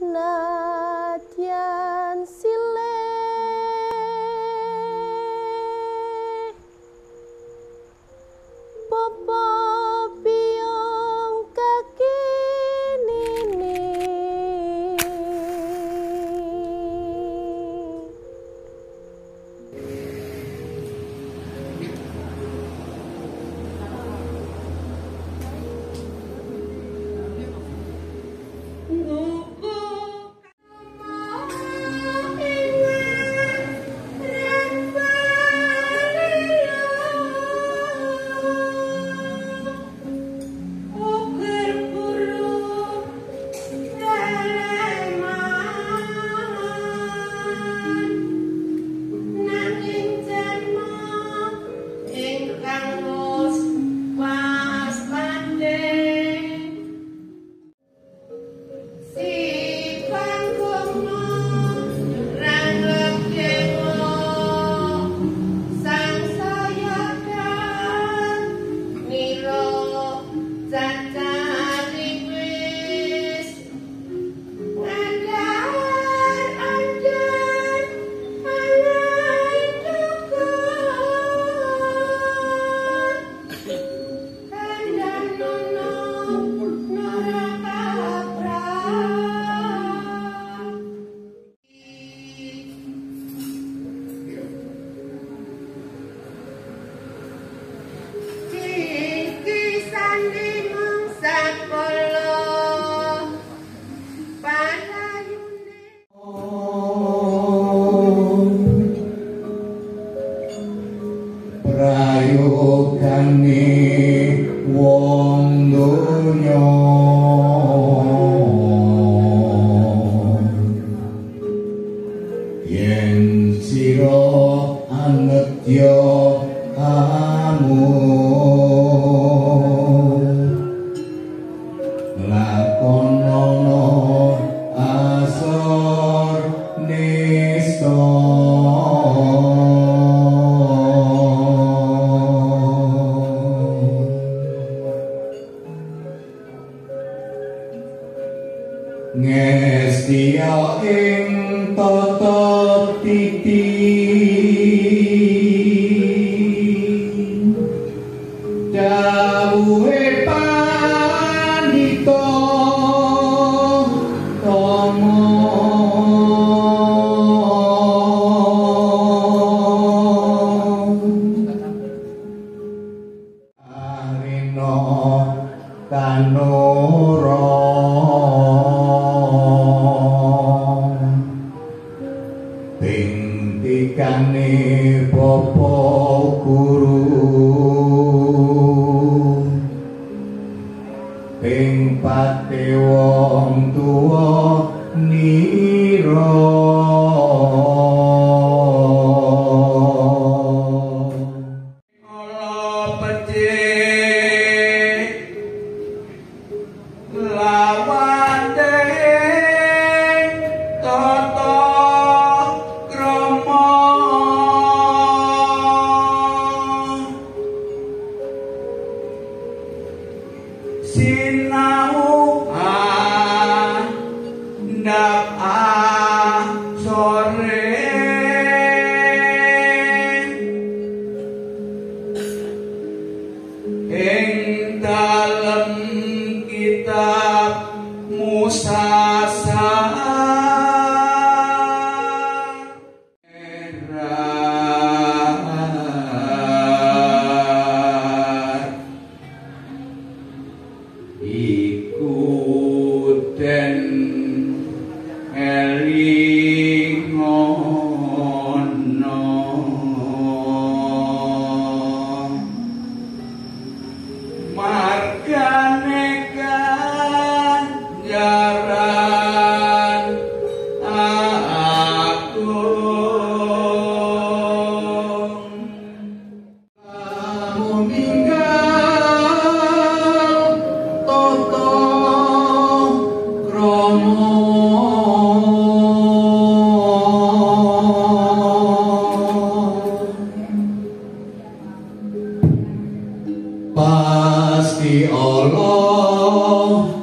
love. Lord. and me. Ing tata titi. Dawuhe pandita Bintikane bapa guru. Ping pate wong tuwa nira sinau ndak sore ing kitab Musa πάστη ολό